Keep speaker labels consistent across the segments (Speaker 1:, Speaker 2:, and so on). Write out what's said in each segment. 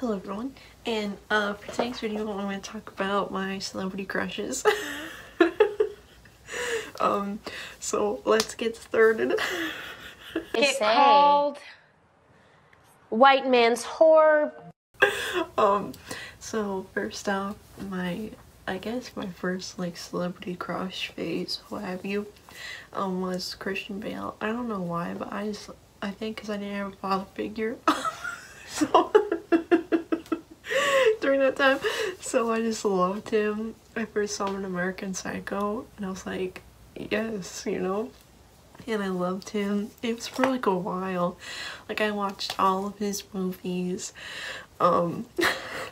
Speaker 1: Hello everyone, and uh, for today's video I'm going to talk about my celebrity crushes. um, so let's get started.
Speaker 2: It's called White Man's Whore.
Speaker 1: um, so first off, my, I guess my first like celebrity crush phase, what have you, um, was Christian Bale. I don't know why, but I just, I think because I didn't have a father figure. so during that time. So I just loved him. I first saw him in American Psycho and I was like, yes, you know? And I loved him. It was for like a while. Like I watched all of his movies. Um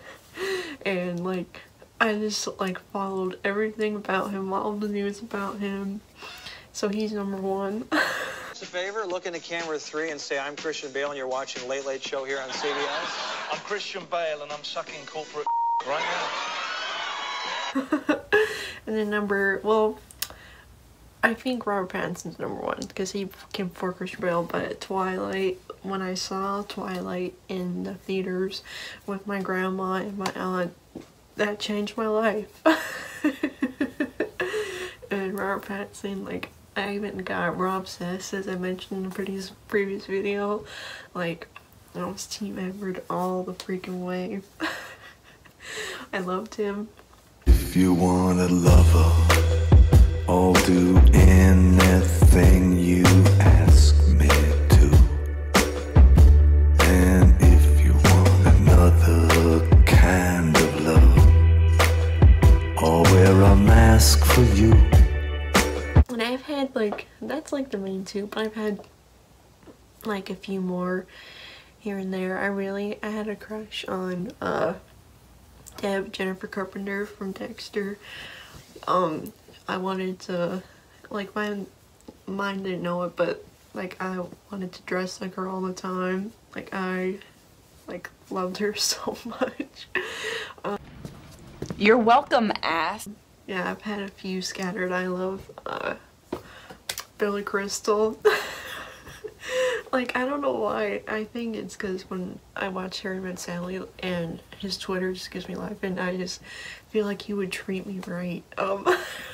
Speaker 1: and like I just like followed everything about him, all the news about him. So he's number one.
Speaker 3: It's a favor, look into camera three and say, I'm Christian Bale and you're watching Late Late Show here on CBS.
Speaker 4: I'm Christian Bale and I'm sucking corporate right
Speaker 1: now. and then number, well, I think Robert Pattinson's number one because he came before Christian Bale, but Twilight, when I saw Twilight in the theaters with my grandma and my aunt, that changed my life. and Robert Pattinson, like, I even got Rob obsessed as I mentioned in the previous previous video. Like I was Team Edward all the freaking way. I loved him.
Speaker 5: If you want a lover, I'll do anything you
Speaker 1: like, that's like the main two, but I've had like a few more here and there. I really, I had a crush on uh, Deb, Jennifer Carpenter from Dexter. Um, I wanted to, like my mind didn't know it, but like I wanted to dress like her all the time. Like I, like loved her so much. Um,
Speaker 6: You're welcome, ass
Speaker 1: yeah, I've had a few scattered. I love uh, Billy Crystal. like, I don't know why. I think it's because when I watch Harry Met Sally and his Twitter just gives me life and I just feel like he would treat me right. Um,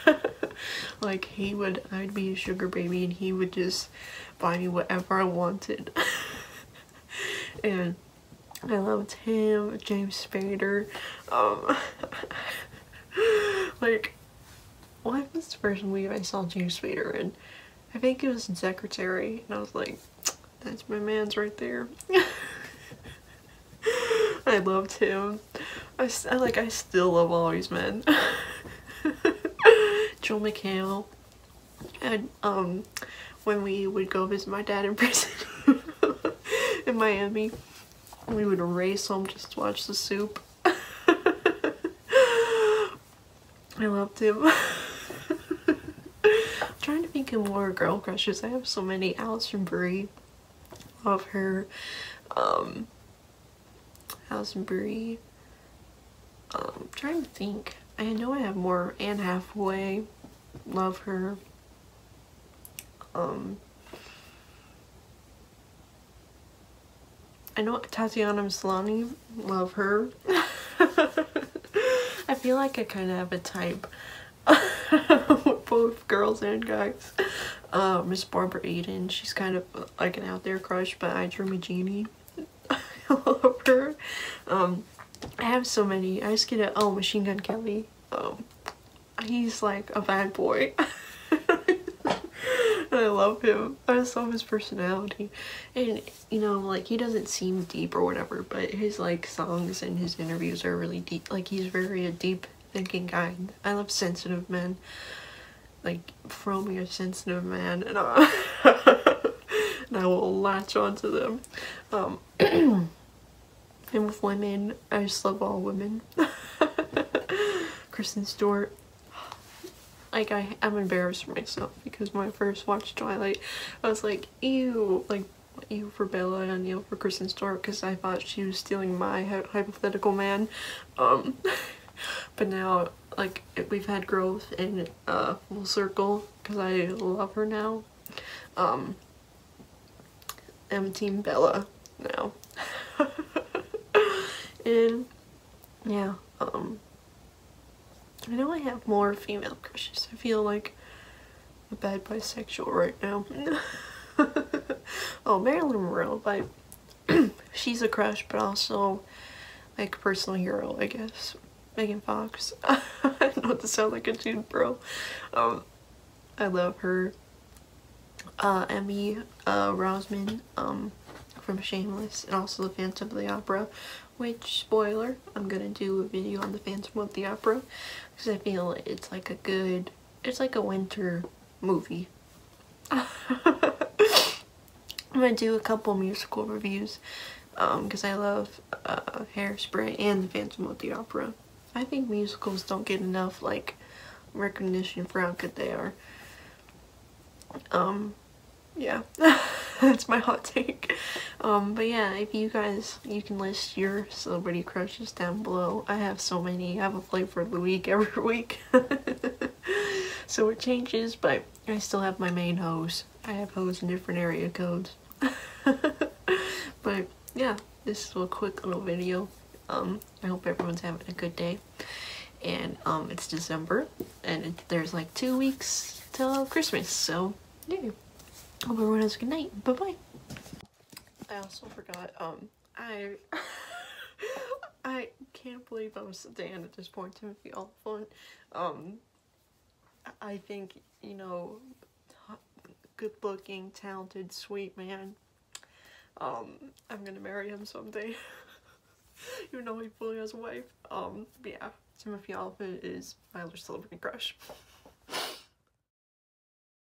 Speaker 1: like, he would, I'd be a sugar baby and he would just buy me whatever I wanted. and I loved him, James Spader. Um, like, what was the first movie I saw James Spader in? I think it was Secretary, and I was like, that's my man's right there. I loved him. I, I, like, I still love all these men. Joel McHale. And, um, when we would go visit my dad in prison in Miami, we would race home just to watch the soup. I loved him. Trying to think of more girl crushes. I have so many. Alison Brie. Love her. Um, Alison Brie. Um, trying to think. I know I have more. Anne Hathaway. Love her. Um, I know Tatiana Maslany. Love her. I feel like I kind of have a type girls and guys. Uh, Miss Barbara Eden, she's kind of like an out there crush, but I drew Genie. I love her. Um, I have so many. I just get a, oh, Machine Gun Kelly. Um, he's like a bad boy. I love him. I just love his personality. And, you know, like, he doesn't seem deep or whatever, but his, like, songs and his interviews are really deep. Like, he's very a deep thinking guy. I love sensitive men. Like, throw me a sensitive man and, uh, and I will latch onto them. Um, and with women, I just love all women. Kristen Stewart like I, I'm embarrassed for myself because when I first watched Twilight, I was like, ew, like, ew for Bella and ew for Kristen Stewart because I thought she was stealing my hypothetical man. Um, but now, like, we've had growth in uh, full circle because I love her now. Um, I'm Team Bella now. and Yeah, um, I know I have more female crushes. I feel like a bad bisexual right now. oh, Marilyn Monroe, but she's a crush, but also like personal hero, I guess. Megan Fox. Know to sound like a dude, bro. Um, I love her. Uh, Emmy uh, Rossum um, from Shameless and also the Phantom of the Opera which spoiler I'm gonna do a video on the Phantom of the Opera because I feel it's like a good it's like a winter movie I'm gonna do a couple musical reviews because um, I love uh, Hairspray and the Phantom of the Opera I think musicals don't get enough like recognition for how good they are. Um yeah. That's my hot take. Um but yeah if you guys you can list your celebrity crushes down below. I have so many. I have a flavor of the week every week. So it changes but i still have my main hose. I have hose in different area codes. But yeah this is a quick little video um i hope everyone's having a good day and um it's december and it, there's like two weeks till christmas so yeah Hope everyone has a good night. Bye bye. I also forgot, um, I I can't believe I'm staying at this point, Timothy Olyphant. Um, I think, you know, good looking, talented, sweet man. Um, I'm gonna marry him someday. Even though he fully has a wife. Um, yeah, Timothy Olyphant is my other celebrity crush.